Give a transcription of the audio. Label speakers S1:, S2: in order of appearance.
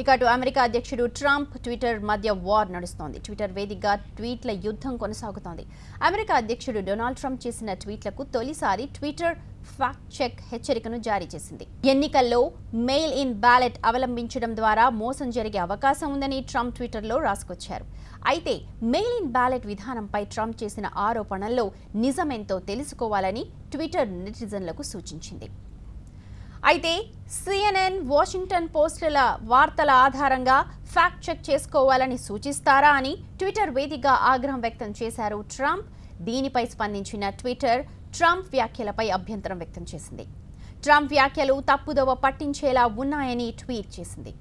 S1: ఇక అటు అమెరికా అధ్యక్షుడు ట్రంప్ ట్విట్టర్ మధ్య వార్ నడుస్తోంది. ట్విట్టర్ వేదికగా ట్వీట్ల యుద్ధం కొనసాగుతోంది. అమెరికా అధ్యక్షుడు డొనాల్డ్ ట్రంప్ చేసిన ట్వీట్లకు తొలిసారి ట్విట్టర్ ఫ్యాక్ట్ చెక్ హెచ్చరికను జారీ చేసింది. ఎన్నికల్లో మెయిల్ ఇన్ బ్యాలెట్ అవలంబించడం ద్వారా మోసం జరిగే అవకాశం ఉందని ట్రంప్ ట్విట్టర్లో రాసుకొచ్చారు. అయితే మెయిల్ ఇన్ బ్యాలెట్ విధానంపై ట్రంప్ చేసిన ఆరోపణల్లో నిజమెంతో తెలుసుకోవాలని ట్విట్టర్ నెటిజన్లకు సూచించింది. అయితే సిఎన్ఎన్ వాషింగ్టన్ పోస్టుల వార్తల ఆధారంగా ఫ్యాక్ట్ చెక్ చేసుకోవాలని సూచిస్తారా అని ట్విట్టర్ వేదికగా ఆగ్రహం వ్యక్తం చేశారు ట్రంప్. దీనిపై స్పందించిన ట్విట్టర్ ట్రంప్ వ్యాఖ్యలపై అభ్యంతరం వ్యక్తం చేసింది. ట్రంప్ వ్యాఖ్యలు తప్పుదోవ పట్టించేలా ఉన్నాయని ట్వీట్ చేసింది.